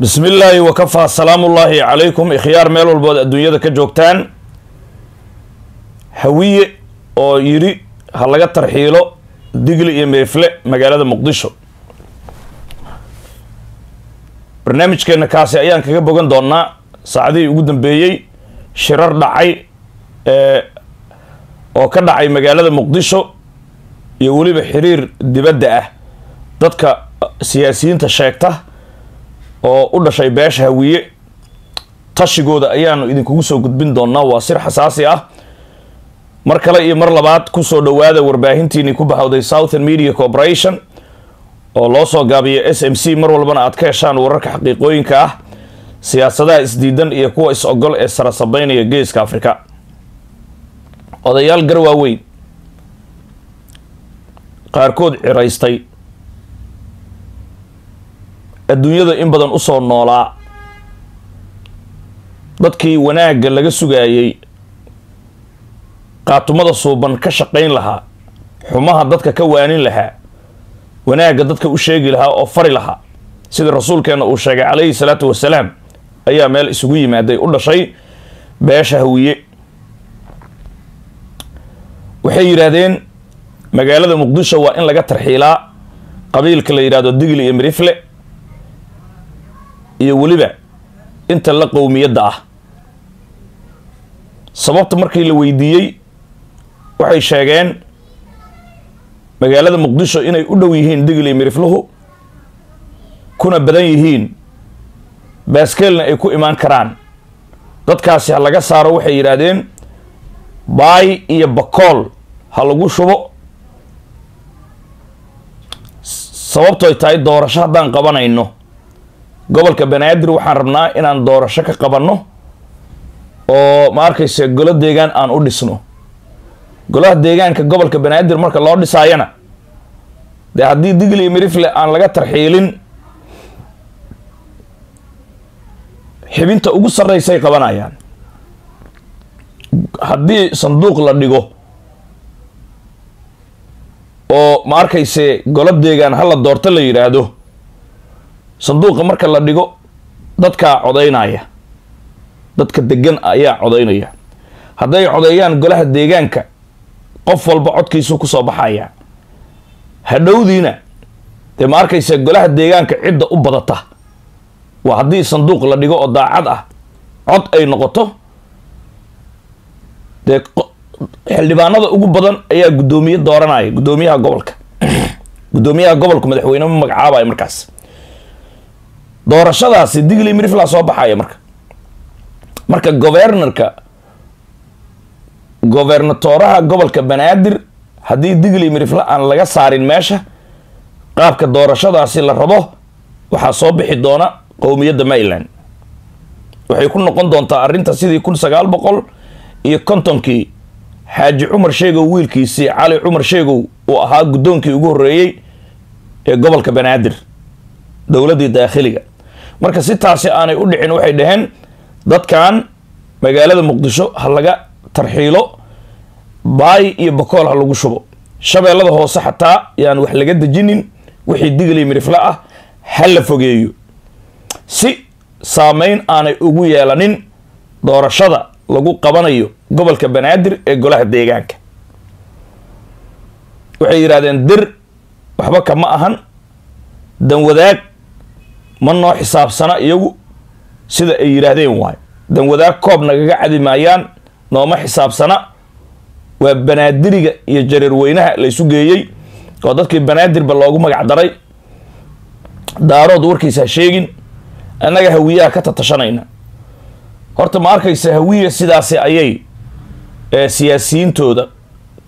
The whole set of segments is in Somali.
bismi illaahi wakafaa salaamullaahi calaykum. Ikhyaar meel walbood adduunyada ka joogtaan. Hawiye oo yidhi ha laga tarxiilo digli iyo meefle magaalada muqdisho. Barnaamijkeenna kaasi ayaan kaga bogan doonaa saacadihii ugu dambeeyey shirar dhacay oo ka dhacay magaalada muqdisho iyo weliba xiriir dibadda ah. Dadka siyaasiyiinta sheegta oo u dhashay beesha hawiye. Tashigooda ayaanu idinkugu soo gudbin doonaa waa sir xasaasi ah. Mar kale iyo mar labaad ku soo dhowaada warbaahintiinii ku baxowday southern media corporation oo loo soo gaabiya s m c. Mar walbana aad ka heshaan wararka xaqiiqooyinka ah siyaasadaha isdiidan iyo kuwa is-ogol ee sarasabeynaya geeska afrika. Odayaal gar waaweyn qaarkood ciraystay adduunyada in badan u soo noolaa. Dadkii wanaagga laga sugaayey qaatumada suuban ka shaqayn lahaa xumaha dadka ka waanin lahaa wanaagga dadka u sheegi lahaa oo fari lahaa. Sida rasuulkeenna uu sheegay calayhi salaatu wasalaam ayaa meel isugu yimaaday u dhashay beesha hawiye. Waxay yidhaahdeen magaalada muqdisho waa in laga tarxiilaa qabiilka la yidhahdo digli iyo mirifle iyo weliba inta la qowmiyadda ah. Sababta markii la weydiiyey waxay sheegeen magaalada muqdisho inay u dhow yihiin digli iyo mirifluhu kuna badan yihiin baaskeelna ay ku imaan karaan. Dadkaasi ha laga saaro waxay yidhaahdeen baay iyo bakool ha lagu shubo. Sababtoy tahay doorasho haddaan qabanayno gobolka banaadir waxaan rabnaa inaan doorasho ka qabanno oo ma arkayse golo deegaan aan u dhisno. Golaha deegaanka gobolka banaadir marka loo dhisaayana dee haddii digli iyo mirifle aan laga tarxiilin xibinta ugu sarreysay qabanayaan. Haddii sanduuq la dhigo oo ma arkayse golo deegaan hala doorto la yidhaahdo sanduuqa marka la dhigo dadkaa codaynaya dadka degan ayaa codaynaya. Hadday codeeyaan golaha deegaanka qof walba codkiisu ku soo baxaya hadhowdiina dee ma arkayse golaha deegaanka cidda u badata? Waa haddii sanduuq la dhigo oo daacad ah cod ay noqoto dee xildhibaanada ugu badan ayaa guddoomiye dooranaya guddoomiyaha gobolka. Guddoomiyaha gobolku madaxweyne ma magacaabaya markaas doorashadaasi digli mirifla soo baxaya marka. Marka governorka gobernatoraha gobolka banaadir haddii digli mirifle aan laga saarin meesha qaabka doorashadaasi la rabo waxaa soo bixi doona qowmiyadda maryland. Waxay ku noqon doontaa arrinta sidii kun sagaal boqol iyo kontonkii xaaji cumar sheegow wiilkiisii cali cumar sheegow uu ahaa guddoonkii ugu horreeyey ee gobolka banaadir dowladdii daakhiliga marka si taasi aanay u dhicin waxay dhaheen dadkan magaalada muqdisho ha laga tarxiilo baay iyo bakool ha lagu shubo. Shabeellada hoose xataa yaan wax laga dejinin wixii digli mirifle ah ha la fogeeyo. Si saameyn aanay ugu yeelanin doorashada lagu qabanayo gobolka banaadir ee golaha deegaanka. Waxay yidhahdeen dir waxba kama ahan. Danwadaag ma noo xisaabsana iyagu sida ay yidhaahdeen waayo danwadaag koob nagaga cadi maayaan nooma xisaabsana. Waa banaadiriga iyo jareerweynaha la ysu geeyey oo dadkii banaadirba loogu magac daray. Daarood warkiisa ha sheegin annaga hawiyaha ka tatashanayna horta ma arkaysa hawiya sidaasi ayay siyaasiyiintooda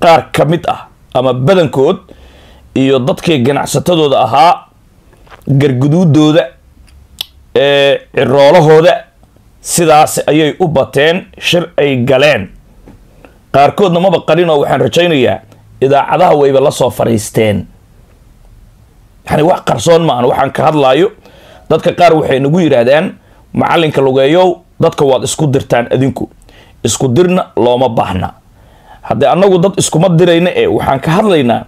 qaar ka mid ah ama badankood iyo dadkii ganacsatadooda ahaa garguduudooda ciroolahooda sidaas ayay u bateen shir ay galeen. Qaarkoodna maba qarinoo waxaan rajaynayaa idaacadaha wayba la soo fadhiisteen yani wax qarsoon maahan waxaan ka hadlaayo. Dadka qaar waxay nagu yidhaahdaan macalinka lugeeyow dadka waad isku dirtaan adinku. Isku dirna looma baahna. Haddii annagu dad iskuma dirayna ee waxaan ka hadlaynaa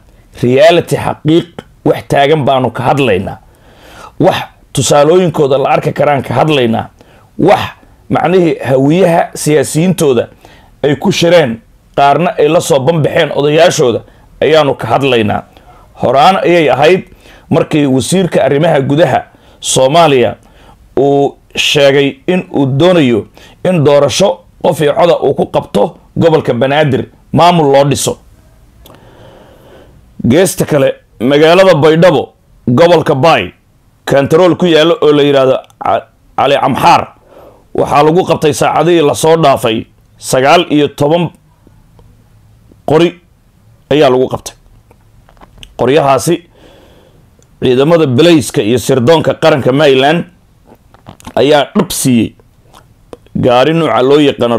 reality xaqiiq wax taagan baanu ka hadlaynaa. Wax tusaalooyinkooda la arki karaan ka hadlaynaa wax macnihii hawiyaha siyaasiyiintooda ay ku shireen qaarna ay la soo banbaxeen odayaashooda ayaanu ka hadlaynaa. Horaan ayay ahayd markii wasiirka arrimaha gudaha soomaaliya uu sheegay in uu doonayo in doorasho qof iyo coda uu ku qabto gobolka banaadir maamul loo dhiso. Geesta kale magaalada baydhabo gobolka baay kantarool ku yaalla oo la yidhaahdo cali camxaar waxaa lagu qabtay saacadihii la soo dhaafay sagaal iyo toban qori ayaa lagu qabtay. Qoryahaasi ciidamada belayska iyo sirdoonka qaranka maryland ayaa dhab siiyey. Gaari nuuca loo yaqaano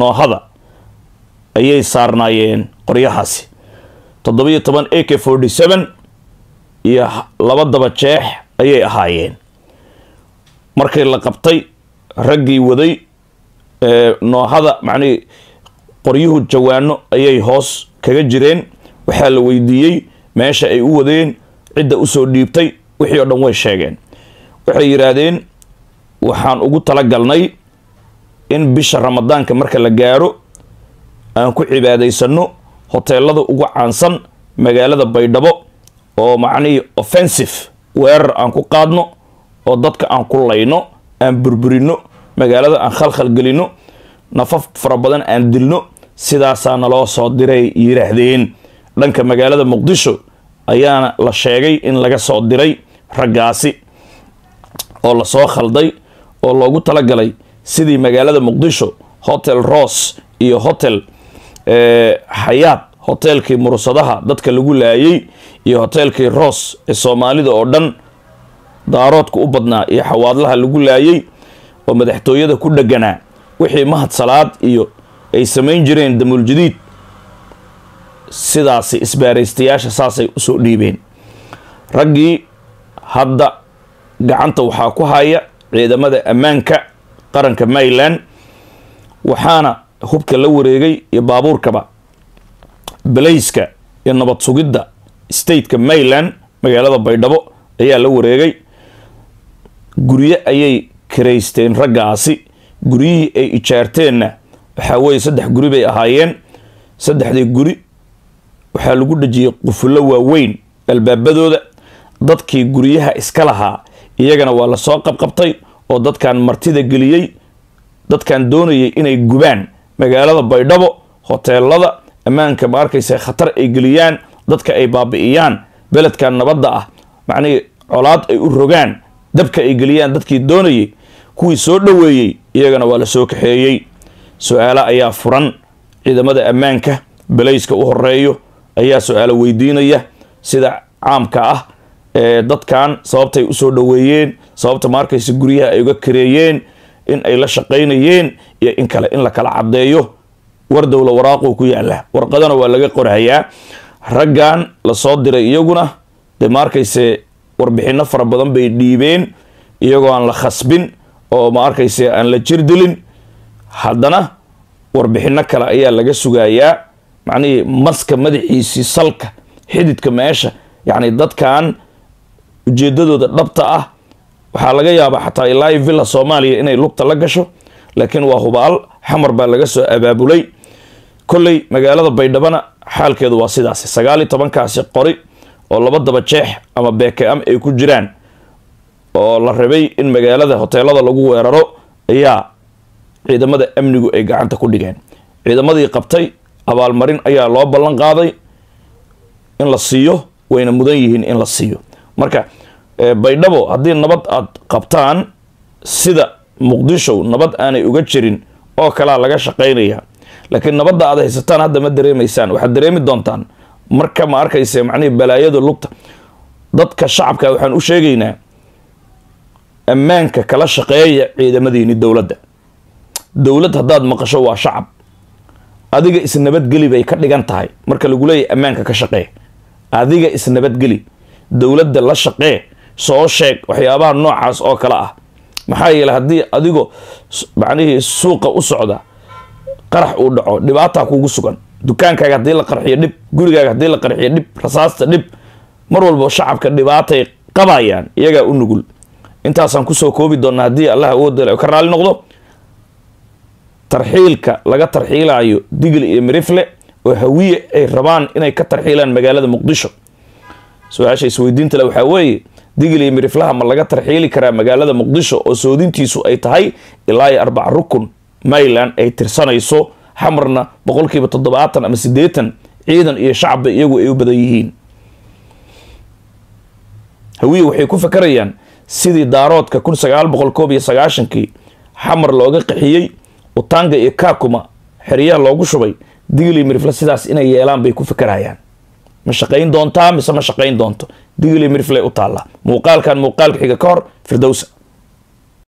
noohada ayay saarnaayeen qoryahaasi. Toddobiyo toban a k forty seven iyo laba daba jeex ayay ahaayeen. Markii la qabtay raggii waday noohada macnihii qoryuhu jawaano ayay hoos kaga jireen. Waxaa la weydiiyey meesha ay u wadeen cidda u soo dhiibtay wixii oo dhan way sheegeen. Waxay yidhaahdeen waxaan ugu talagalnay in bisha ramadaanka marka la gaaro aan ku cibaadaysano hoteelada ugu caansan magaalada baydhabo oo macnihii offensive weerar aan ku qaadno oo dadka aan ku layno aan burburino magaalada aan khalkhal gelino nafaf fara badan aan dilno sidaasaa naloo soo diray yidhaahdeen. Dhanka magaalada muqdisho ayaana la sheegay in laga soo diray raggaasi oo la soo khalday oo loogu talagalay sidii magaalada muqdisho hotel ross iyo hotel xayaad hoteelkii mursadaha dadka lagu laayay iyo hoteelkii ross ee soomaalida oo dhan daaroodka u badnaa iyo xawaadlaha lagu laayay oo madaxtooyada ku dheganaa wixii mahad salaad iyo ay samayn jireen damuul jadiid. Sidaasi isbaaraystayaasha saasay u soo dhiibeen. Raggii hadda gacanta waxaa ku haya ciidamada ammaanka qaranka maryland waxaana hubka la wareegay iyo baabuurkaba belayska iyo nabad sugidda stateka maryland magaalada baydhabo ayaa la wareegay. Guryo ayay karaysteen raggaasi. Guryihii ay ijaarteenna waxaa weeye saddex guri bay ahaayeen. Saddexdii guri waxaa lagu dhejiyey qufullo waaweyn albaabadooda. Dadkii guryaha iska lahaa iyagana waa la soo qabqabtay oo dadkan martida geliyey dadkan doonayay inay gubaan magaalada baydhabo hoteelada ammaanka ma arkaysa khatar ay geliyaan dadka ay baabi'iyaan beledkan nabadda ah. Macnihii colaad ay u rogaan dabka ay geliyaan dadkii doonayay kuwii soo dhoweeyey iyagana waa la soo kaxeeyey. Su'aalo ayaa furan ciidamada ammaanka belayska u horeeyo ayaa su'aalo weydiinaya sida caamka ah ee dadkan sababtay u soo dhoweeyeen sababta ma arkaysa guryaha ay uga kareeyeen in ay la shaqaynayeen iyo in kale in la kala caddeeyo war dowla waraaquu ku yaalla warqadana waa laga qorhayaa raggan la soo diray iyaguna dee ma arkayse warbixino fara badan bay dhiibeen iyagoo aan la khasbin oo ma aan la jirdilin. Haddana warbixino kale ayaa laga sugayaa macnihii maska madaxiisii salka xididka meesha. Yacni dadkan ujeedadooda dhabta ah waxaa laga yaabaa xataa ilaa villa soomaaliya inay lugta la gasho laakiin waa hubaal xamar baa laga soo abaabulay kolley magaalada baydhabana xaalkeedu waa sidaasi. Sagaal iyo tobankaasi qori oo laba daba jeex ama beeke-am ay ku jiraan oo la rabay in magaalada hoteelada lagu weeraro ayaa ciidamada amnigu ay gacanta ku dhigeen. Ciidamadii qabtay abaalmarin ayaa loo ballan qaaday in la siiyo wayna mudan yihiin in la siiyo. Marka baydhabo haddii nabad aad qabtaan sida muqdisho nabad aanay uga jirin oo kalaa laga shaqaynaya laakiin nabadda aad haysataan hadda ma dareemaysaan. Waxaad dareemi doontaan. Marka ma arkayse macnihii balaayada lugta. Dadka shacabka waxaan u sheegaynaa ammaanka kala shaqeeya ciidamadiini dowladda. Dowlad haddaad maqasho waa shacab. Adiga isnabadgeli bay ka dhigan tahay. Marka lagu leeyahy ammaanka ka shaqee. Adiga isnabadgeli. Dowladda la shaqee. Soo sheeg waxyaabaha noocaas oo kale ah. Maxaa yeeley haddii adigoo macnihii suuqa u socda qarax uu dhaco dhibaataa kugu sugan. Dukaankaaga haddii la qarxiyo dhib gurigaaga haddii la qarxiyo dhib rasaasta dhib mar walba shacabka dhibaatay qabayaan iyagaa u nugul. Intaasaan ku soo koobi doonaa haddii allah awoodda ka raali noqdo. Tarxiilka laga tarxiilaayo digli iyo mirifle oo hawiye ay rabaan inay ka tarxiilaan magaalada muqdisho. Su'aasha isweydiinta le waxaa weeye digli iyo miriflaha ma laga tarxiili karaa magaalada muqdisho oo soodintiisu ay tahay ilaa iyo arbac rukun mayland ay tirsanayso xamarna boqolkiiba toddobaatan ama siddeetan ciidan iyo shacabba iyagu ay u badan yihiin. Hawiye waxay ku fakarayaan sidii daaroodka kun sagaal boqol koob iyo sagaashankii xamar looga qaxiyey utanga iyo kakuma xeryaha loogu shubay digli mirifle sidaas inay yeelaan bay ku fakarayaan. Ma shaqayn doontaa mise ma shaqayn doonto? Digli mirifle u taallaa muuqaalkan muuqaalka xiga ka hor firdowsa